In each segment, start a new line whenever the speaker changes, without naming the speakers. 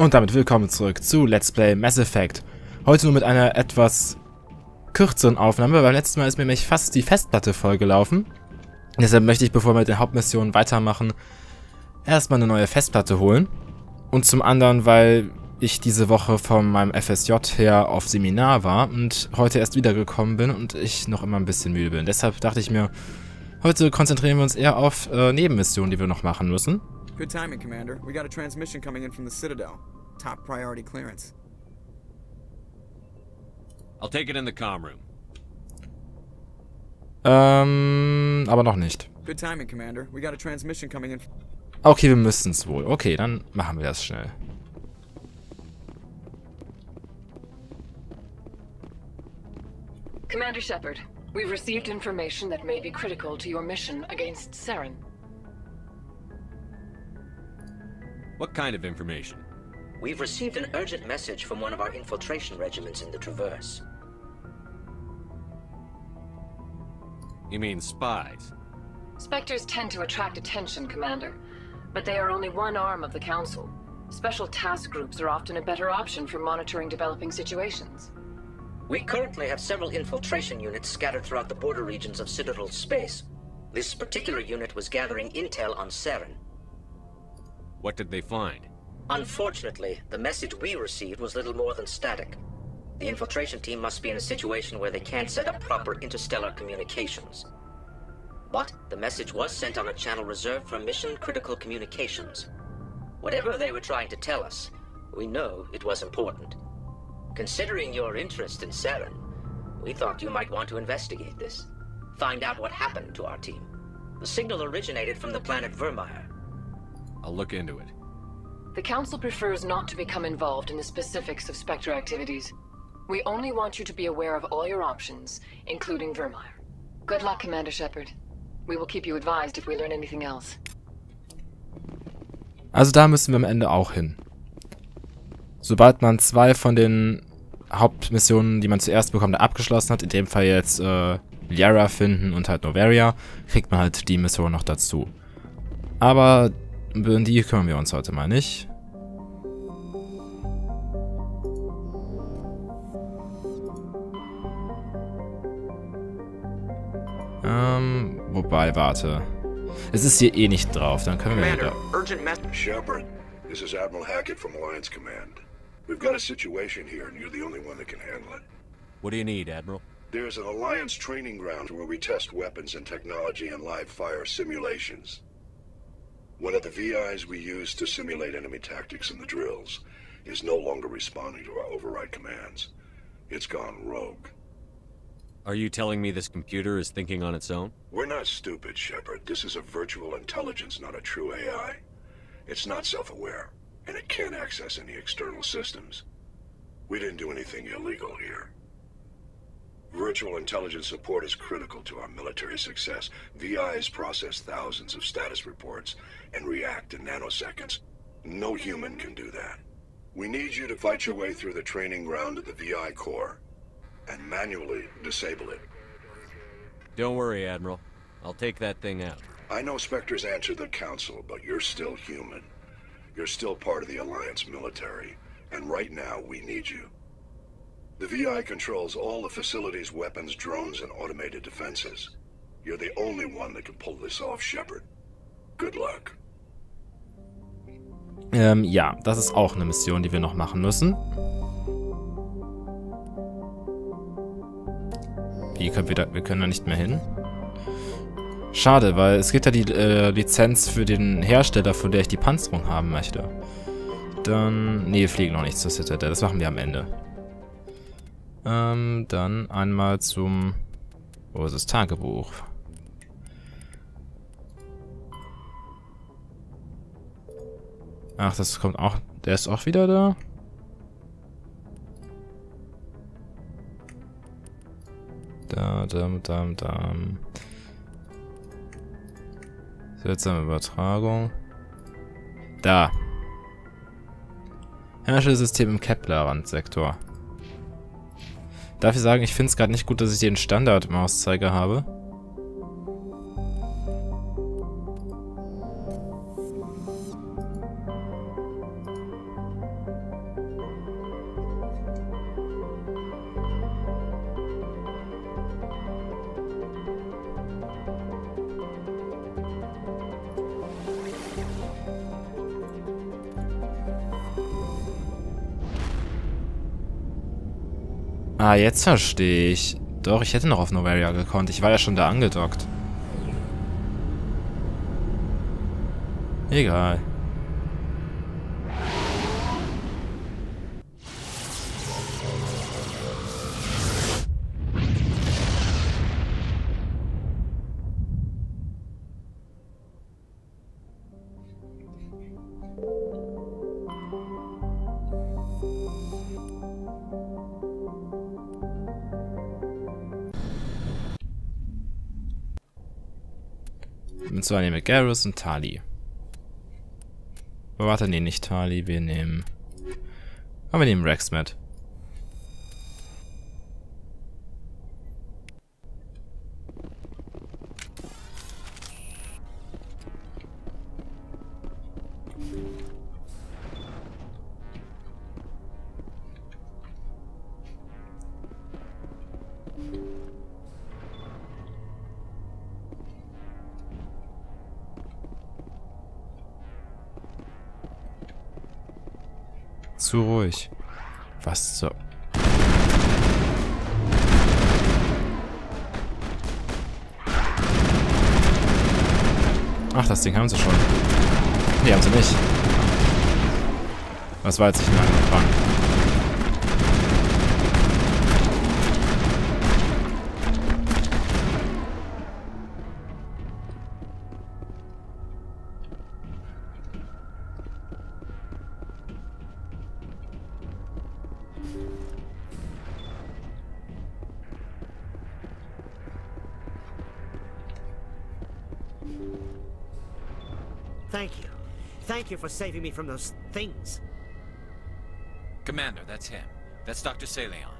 Und damit willkommen zurück zu Let's Play Mass Effect. Heute nur mit einer etwas kürzeren Aufnahme, weil beim letzten Mal ist mir nämlich fast die Festplatte vollgelaufen. Deshalb möchte ich, bevor wir mit den Hauptmissionen weitermachen, erstmal eine neue Festplatte holen. Und zum anderen, weil ich diese Woche von meinem FSJ her auf Seminar war und heute erst wiedergekommen bin und ich noch immer ein bisschen müde bin. Deshalb dachte ich mir, heute konzentrieren wir uns eher auf äh, Nebenmissionen, die wir noch machen müssen.
Good timing, Commander. We got a transmission coming in from the Citadel. Top priority clearance.
I'll take it in the comm room.
Ähm, aber noch nicht.
Good timing, Commander. We got a transmission coming in.
Okay, wir müssen es wohl. Okay, dann machen wir das schnell.
Commander Shepard, we've received information that may be critical to your mission against Saren.
What kind of information?
We've received an urgent message from one of our infiltration regiments in the Traverse.
You mean spies?
Spectres tend to attract attention, Commander, but they are only one arm of the Council. Special task groups are often a better option for monitoring developing situations.
We currently have several infiltration units scattered throughout the border regions of Citadel space. This particular unit was gathering intel on Saren.
What did they find?
Unfortunately, the message we received was little more than static. The infiltration team must be in a situation where they can't set up proper interstellar communications. But the message was sent on a channel reserved for mission critical communications. Whatever they were trying to tell us, we know it was important. Considering your interest in Saren, we thought you might want to investigate this. Find out what happened to our team. The signal originated from the planet Vermeer.
I'll look into it.
The Council prefers not to become involved in the specifics of Spectre activities. We only want you to be aware of all your options, including Vermeer. Good luck, Commander Shepard. We will keep you advised if we learn anything else.
Also da müssen wir am Ende auch hin. Sobald man zwei von den Hauptmissionen, die man zuerst bekommt, abgeschlossen hat, in dem Fall jetzt äh, Liara finden und halt Novaria, kriegt man halt die Mission noch dazu. Aber um die kümmern wir uns heute mal nicht. Ähm, wobei, warte. Es ist hier eh nicht drauf, dann können wir wieder...
Shepard, this is Admiral Hackett from Alliance Command. We've got a situation here, and you're the only one that can handle it.
What do you need, Admiral?
There's an Alliance training ground where we test weapons and technology in live fire simulations. One of the VIs we use to simulate enemy tactics in the drills is no longer responding to our override commands. It's gone rogue.
Are you telling me this computer is thinking on its own?
We're not stupid, Shepard. This is a virtual intelligence, not a true AI. It's not self-aware, and it can't access any external systems. We didn't do anything illegal here. Virtual intelligence support is critical to our military success. VIs process thousands of status reports and react in nanoseconds. No human can do that. We need you to fight your way through the training ground of the VI Corps and manually disable it.
Don't worry, Admiral. I'll take that thing out.
I know Spectres answered the Council, but you're still human. You're still part of the Alliance military, and right now we need you. The VI controls all the facility's weapons, drones, and automated defenses. You're the only one that can pull this off, Shepard. Good luck.
Ähm, ja, das ist auch eine Mission, die wir noch machen müssen. Wie können wir da, wir können da nicht mehr hin? Schade, weil es gibt ja die äh, Lizenz für den Hersteller, von der ich die Panzerung haben möchte. Dann, nee, wir fliegen noch nicht zur Citadel, das machen wir am Ende. Ähm, dann einmal zum, wo ist das Tagebuch? Ach, das kommt auch, der ist auch wieder da? Da, dam, dam, dam. Seltsame Übertragung. Da. Herrschesystem im Kepler-Randsektor. Darf ich sagen, ich finde es gerade nicht gut, dass ich den Standard-Mauszeiger habe. Ah, jetzt verstehe ich. Doch, ich hätte noch auf Novaria gekonnt. Ich war ja schon da angedockt. Egal. Zwar nehmen wir Garrus und Tali. Aber warte, nee, nicht Tali, wir nehmen... Aber wir nehmen Rex Zu ruhig. Was so... Ach, das Ding haben sie schon. Nee, haben sie nicht. Was war jetzt nicht mehr dran?
Thank you for saving me from those things.
Commander, that's him. That's Dr. Saleon.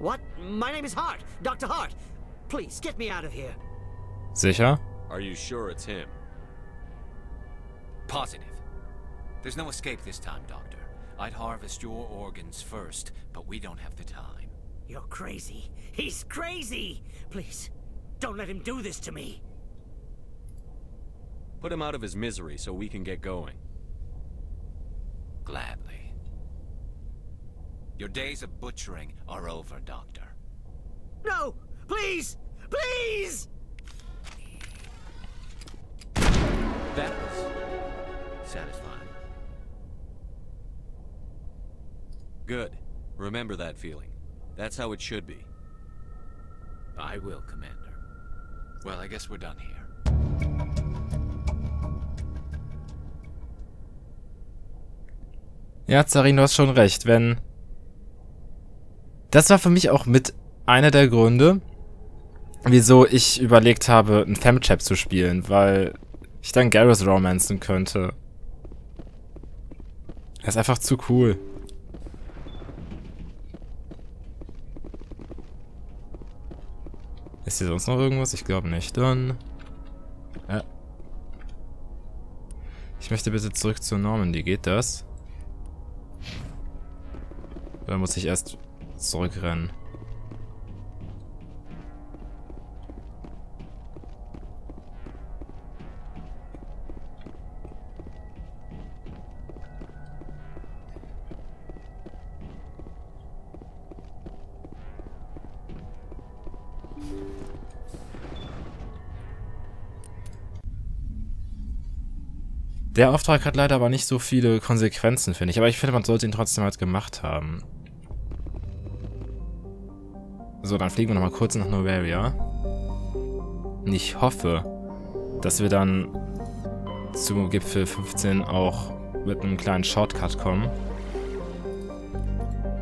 What? My name is Hart. Dr. Hart. Please, get me out of here.
Sicher?
Are you sure it's him?
Positive. There's no escape this time, Doctor. I'd harvest your organs first, but we don't have the time.
You're crazy. He's crazy. Please, don't let him do this to me.
Put him out of his misery so we can get going.
Gladly. Your days of butchering are over, Doctor.
No! Please! Please!
That was satisfying.
Good. Remember that feeling. That's how it should be.
I will, Commander. Well, I guess we're done here.
Ja, Zarin, du hast schon recht. Wenn. Das war für mich auch mit einer der Gründe, wieso ich überlegt habe, ein Femchap zu spielen, weil ich dann Garrus romancen könnte. Er ist einfach zu cool. Ist hier sonst noch irgendwas? Ich glaube nicht. Dann. Ja. Ich möchte bitte zurück zur Normandy. Geht das? Oder muss ich erst zurückrennen? Der Auftrag hat leider aber nicht so viele Konsequenzen, finde ich. Aber ich finde, man sollte ihn trotzdem halt gemacht haben. So, dann fliegen wir nochmal kurz nach Novaria. Und ich hoffe, dass wir dann zu Gipfel 15 auch mit einem kleinen Shortcut kommen.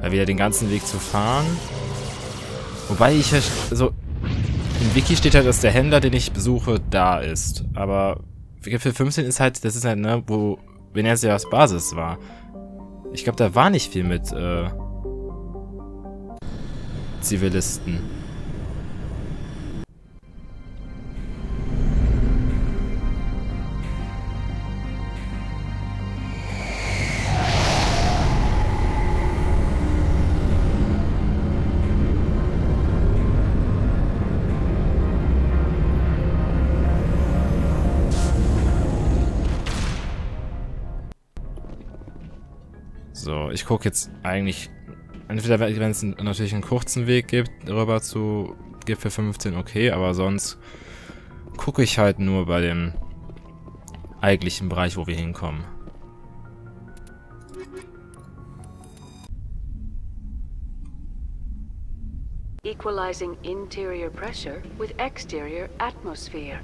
Weil wieder den ganzen Weg zu fahren. Wobei ich... Also, im Wiki steht halt, dass der Händler, den ich besuche, da ist. Aber Gipfel 15 ist halt, das ist halt, ne, wo Venetias Basis war. Ich glaube, da war nicht viel mit, äh, Zivilisten. So, ich gucke jetzt eigentlich entweder wenn es natürlich einen kurzen Weg gibt, rüber zu Gipfel 15, okay, aber sonst gucke ich halt nur bei dem eigentlichen Bereich, wo wir hinkommen.
Equalizing interior pressure with exterior atmosphere.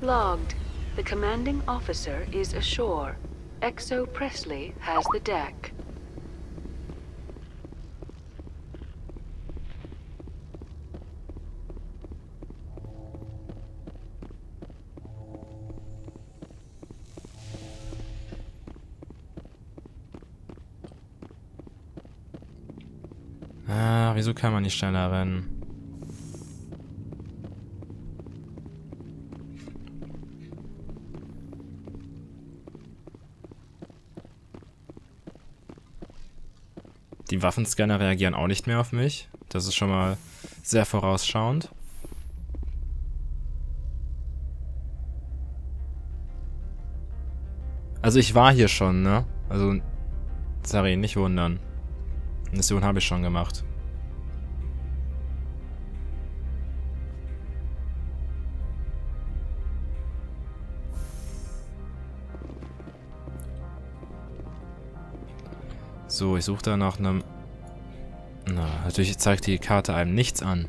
Logged. The commanding officer is ashore. Exo Presley has the deck.
Wieso kann man nicht schneller rennen? Die Waffenscanner reagieren auch nicht mehr auf mich. Das ist schon mal sehr vorausschauend. Also ich war hier schon, ne? Also, sorry, nicht wundern. Mission habe ich schon gemacht. So, ich suche da nach einem... Na, natürlich zeigt die Karte einem nichts an.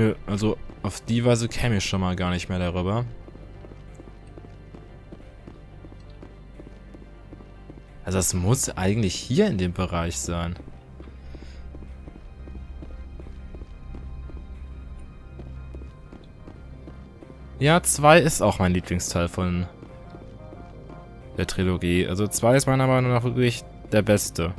Nö, also auf die Weise käme ich schon mal gar nicht mehr darüber. Also es muss eigentlich hier in dem Bereich sein. Ja, 2 ist auch mein Lieblingsteil von der Trilogie. Also 2 ist meiner Meinung nach wirklich der beste.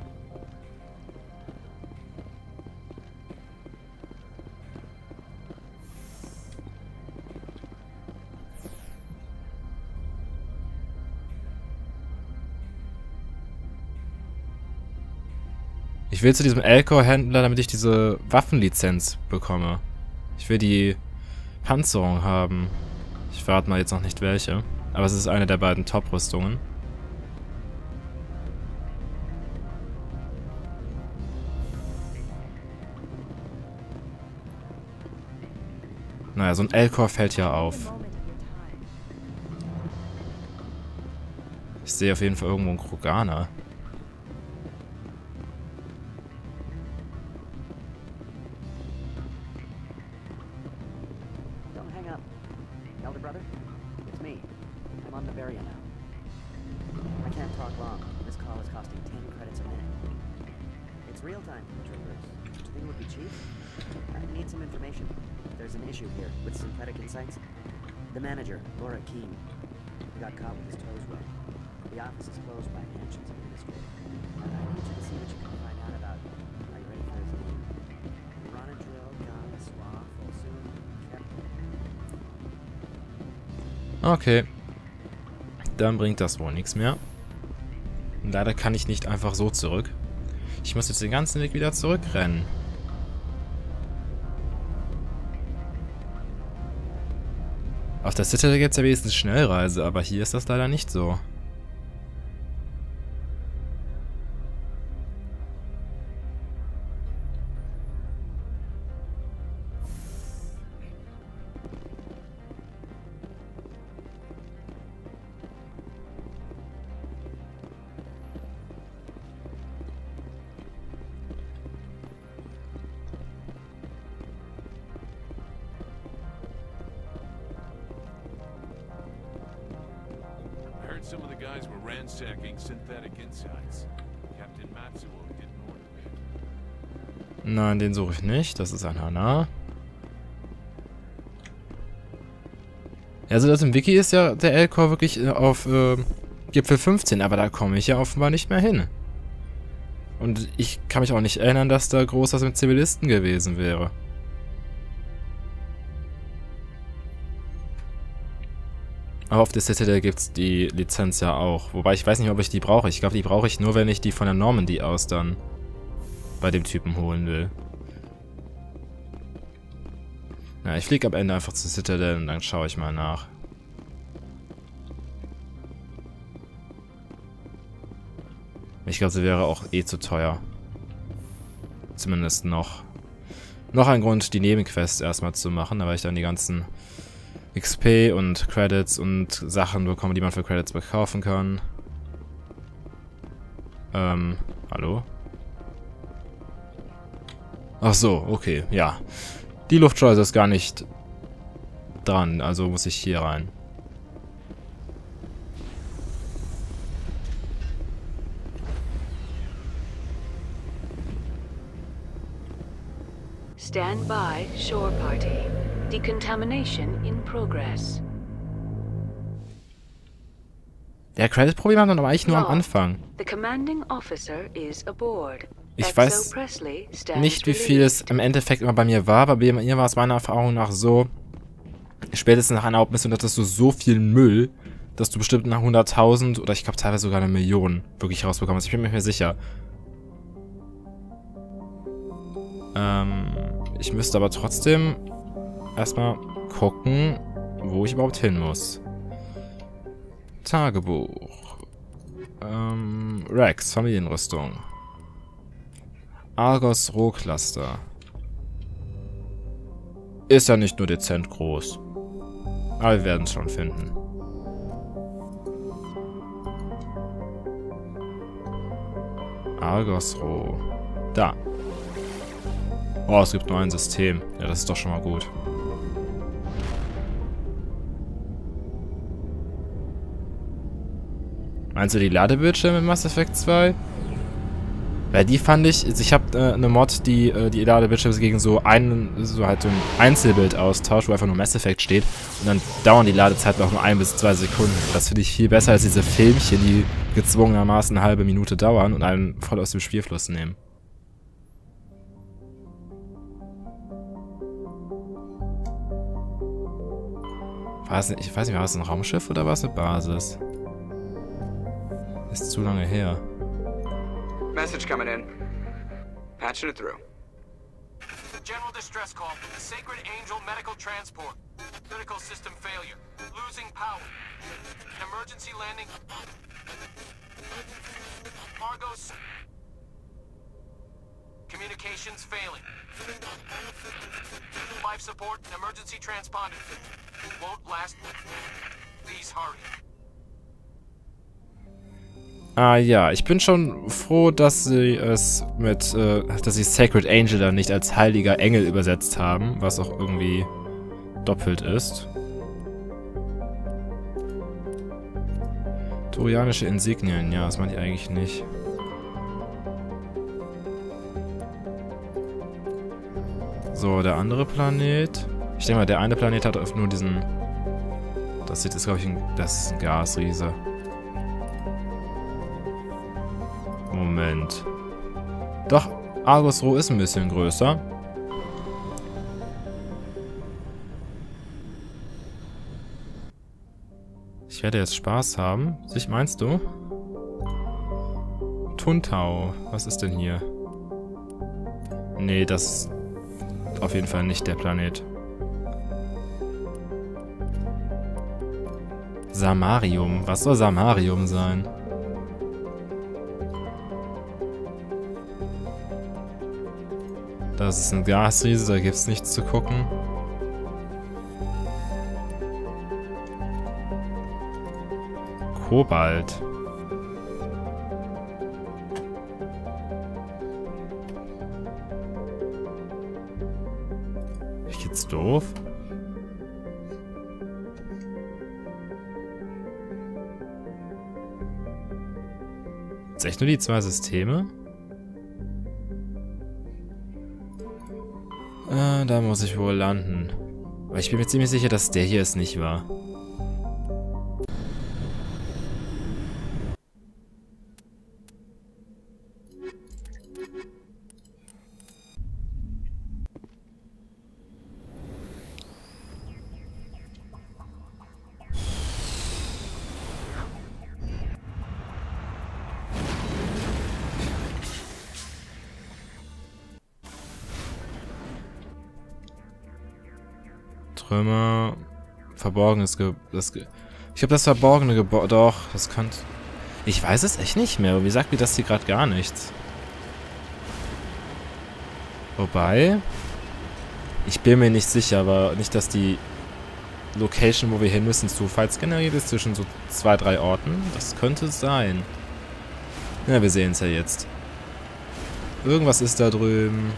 Ich will zu diesem Elcor-Händler, damit ich diese Waffenlizenz bekomme. Ich will die Panzerung haben. Ich verrate mal jetzt noch nicht welche. Aber es ist eine der beiden Top-Rüstungen. Naja, so ein Elcor fällt ja auf. Ich sehe auf jeden Fall irgendwo einen Kroganer.
Keene, got caught with his toes wet. The office is closed by Mansions Administrator. And I need you to see what you can find out about. Are you ready for his name? Ronadrill, Gun, Swa, Folsoon, Kep.
Okay. Dann bringt das wohl nichts mehr. Leider kann ich nicht einfach so zurück. Ich muss jetzt den ganzen Weg wieder zurückrennen. Auf der Citadel gibt es ja wenigstens Schnellreise, aber hier ist das leider nicht so.
Some of the guys were ransacking synthetic insights. Captain Matsuo didn't order me.
Nein, den suche ich nicht. Das ist ein Hana. Also das im Wiki ist ja der L-Core wirklich äh, auf äh, Gipfel 15, aber da komme ich ja offenbar nicht mehr hin. Und ich kann mich auch nicht erinnern, dass da groß was mit Zivilisten gewesen wäre. Aber auf der Citadel gibt es die Lizenz ja auch. Wobei ich weiß nicht, ob ich die brauche. Ich glaube, die brauche ich nur, wenn ich die von der Normandy aus dann bei dem Typen holen will. Na, ich fliege am Ende einfach zur Citadel und dann schaue ich mal nach. Ich glaube, sie wäre auch eh zu teuer. Zumindest noch. Noch ein Grund, die Nebenquests erstmal zu machen, da weil ich dann die ganzen XP und Credits und Sachen bekomme, die man für Credits bekaufen kann. Ähm, hallo? Ach so, okay, ja. Die Luftschleuse ist gar nicht dran, also muss ich hier rein.
Stand by, shore party. Decontamination in progress.
Der Credit-Problem haben wir aber eigentlich nur am. Anfang.
The commanding officer is aboard.
Ich weiß nicht, wie viel es im Endeffekt immer bei mir war, aber bei mir war es meiner Erfahrung nach so, spätestens nach einer Hauptmission hattest du so viel Müll, dass du bestimmt nach 100.000 oder ich glaube teilweise sogar eine Million wirklich rausbekommst. Ich bin mir nicht mehr sicher. Ähm, ich müsste aber trotzdem erstmal gucken, wo ich überhaupt hin muss. Tagebuch. Ähm, Rex, Familienrüstung. Argos Rohcluster. Ist ja nicht nur dezent groß. Aber wir werden es schon finden. Argos Roh. Da. Oh, es gibt nur ein System. Ja, das ist doch schon mal gut. Meinst du die Ladebildschirme in Mass Effect 2? Weil die fand ich, also ich habe äh, eine Mod, die äh, die Ladebildschirme gegen so ein, so halt so ein Einzelbild austauscht, wo einfach nur Mass Effect steht. Und dann dauern die Ladezeiten auch nur ein bis zwei Sekunden. Das finde ich viel besser als diese Filmchen, die gezwungenermaßen eine halbe Minute dauern und einen voll aus dem Spielfluss nehmen. War es, ich weiß nicht, war es ein Raumschiff oder war es eine Basis? Ist zu lange her.
Message coming in. Patching it through.
General distress call from the Sacred Angel Medical Transport. Critical system failure. Losing power. An emergency landing. Argos. Communications failing. Life support and emergency transponder. Won't last. Please hurry.
Ah ja, ich bin schon froh, dass sie es mit, äh, dass sie Sacred Angel dann nicht als heiliger Engel übersetzt haben, was auch irgendwie doppelt ist. Torianische Insignien, ja, das meine ich eigentlich nicht. So, der andere Planet. Ich denke mal, der eine Planet hat nur diesen... Das ist glaube ich ein, das ist ein Gasriese. Doch, Argus Roh ist ein bisschen größer. Ich werde jetzt Spaß haben. Sich meinst du? Tuntau. Was ist denn hier? Nee, das ist auf jeden Fall nicht der Planet. Samarium. Was soll Samarium sein? Das ist ein Gasriese, da gibt's nichts zu gucken. Kobalt. Ich jetzt doof? Ist echt nur die zwei Systeme? Äh, da muss ich wohl landen. Aber ich bin mir ziemlich sicher, dass der hier es nicht war. Verborgenes Ge... Das Ge ich glaube, das verborgene Gebäude... Doch, das könnte... Ich weiß es echt nicht mehr. Wie sagt mir das hier gerade gar nichts? Wobei... Ich bin mir nicht sicher, aber nicht, dass die Location, wo wir hin müssen, zufallsgeneriert ist zwischen so zwei, drei Orten. Das könnte sein. Ja, wir sehen es ja jetzt. Irgendwas ist da drüben.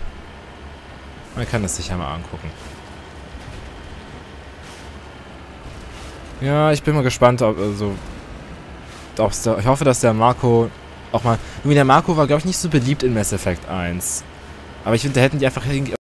Man kann es sich ja mal angucken. Ja, ich bin mal gespannt, ob, also, ob's da, ich hoffe, dass der Marco auch mal, der Marco war, glaube ich, nicht so beliebt in Mass Effect 1. Aber ich finde, da hätten die einfach